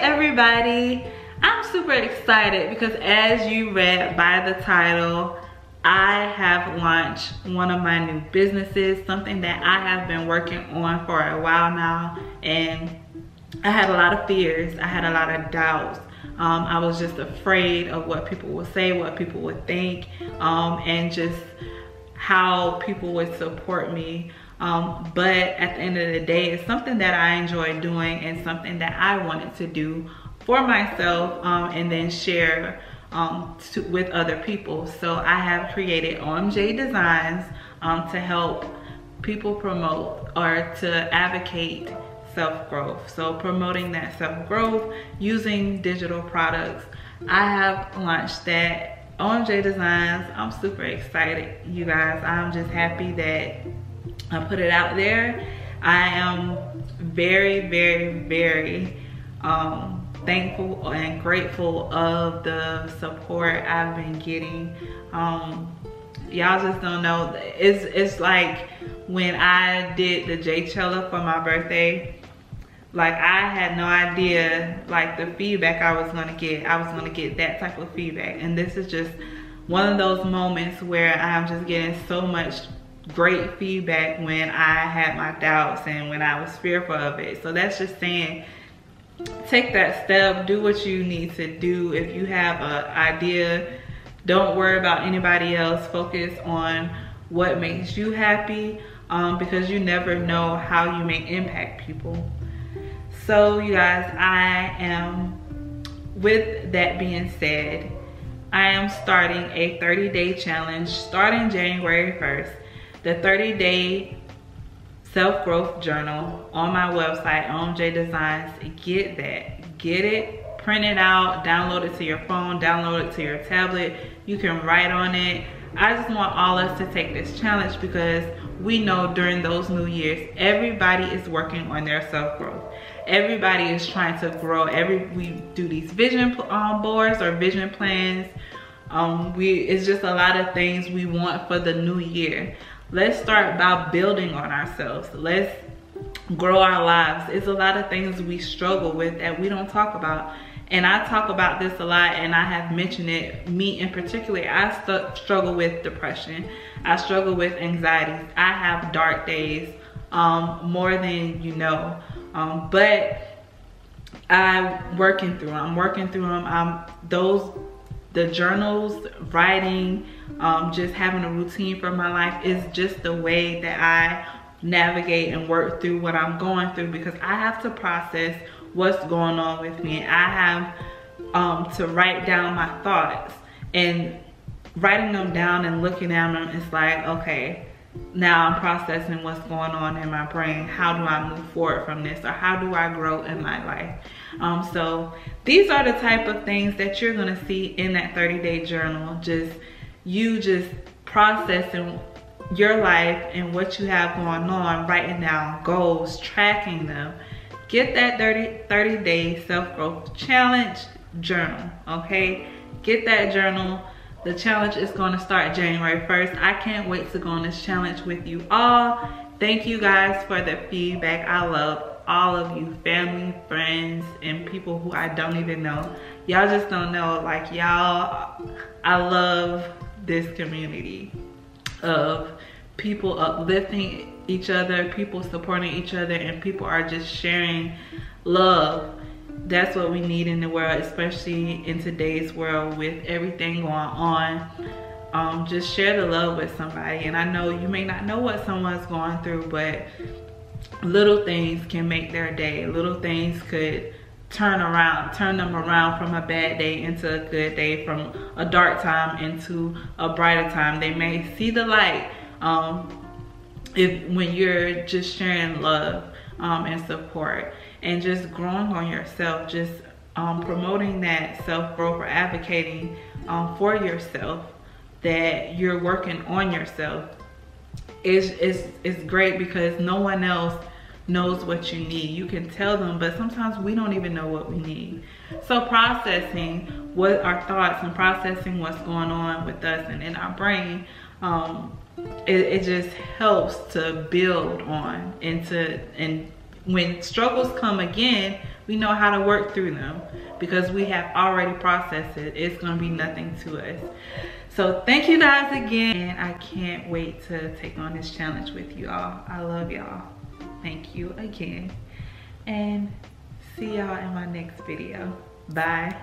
everybody. I'm super excited because as you read by the title i have launched one of my new businesses something that i have been working on for a while now and i had a lot of fears. I had a lot of doubts. Um, i was just afraid of what people would say what people would think um, and just how people would support me um, but at the end of the day, it's something that I enjoy doing and something that I wanted to do for myself um, and then share um, to, with other people. So I have created OMJ Designs um, to help people promote or to advocate self-growth. So promoting that self-growth using digital products. I have launched that OMJ Designs. I'm super excited, you guys. I'm just happy that I put it out there. I am very, very, very um, thankful and grateful of the support I've been getting. Um, y'all just don't know. It's it's like when I did the Jaychella for my birthday. Like I had no idea like the feedback I was gonna get. I was gonna get that type of feedback, and this is just one of those moments where I'm just getting so much great feedback when I had my doubts and when I was fearful of it. So that's just saying take that step do what you need to do. If you have an idea don't worry about anybody else. Focus on what makes you happy um, because you never know how you may impact people. So you guys i am with that being said i am starting a 30 day challenge starting january 1st the 30 day self-growth journal on my website, OMJ Designs. Get that, get it, print it out, download it to your phone, download it to your tablet. You can write on it. I just want all of us to take this challenge because we know during those new years, everybody is working on their self-growth. Everybody is trying to grow. Every We do these vision um, boards or vision plans. Um, we It's just a lot of things we want for the new year let's start by building on ourselves. Let's grow our lives. It's a lot of things we struggle with that we don't talk about. And i talk about this a lot and i have mentioned it. Me in particular i struggle with depression. I struggle with anxiety. I have dark days um, more than you know. Um, but i'm working through them i'm working through them i'm those the journals, writing, um, just having a routine for my life is just the way that I navigate and work through what I'm going through because I have to process what's going on with me. I have um, to write down my thoughts and writing them down and looking at them, it's like, okay, now I'm processing what's going on in my brain. How do I move forward from this? Or how do I grow in my life? Um, so these are the type of things that you're gonna see in that 30 day journal. Just you just processing your life and what you have going on, writing down goals, tracking them. Get that 30, 30 day self-growth challenge journal, okay? Get that journal the challenge is going to start January 1st. I can't wait to go on this challenge with you all. Thank you guys for the feedback. I love all of you, family, friends, and people who I don't even know. Y'all just don't know, like y'all, I love this community of people uplifting each other, people supporting each other, and people are just sharing love that's what we need in the world, especially in today's world with everything going on. Um, just share the love with somebody. And I know you may not know what someone's going through, but little things can make their day. Little things could turn around, turn them around from a bad day into a good day, from a dark time into a brighter time. They may see the light um, if when you're just sharing love um, and support and just growing on yourself, just um, promoting that self-growth or advocating um, for yourself that you're working on yourself is, is, is great because no one else knows what you need. You can tell them, but sometimes we don't even know what we need. So processing what our thoughts and processing what's going on with us and in our brain, um, it, it just helps to build on and to and when struggles come again, we know how to work through them because we have already processed it. It's gonna be nothing to us. So thank you guys again. And I can't wait to take on this challenge with you all. I love y'all. Thank you again. And see y'all in my next video. Bye.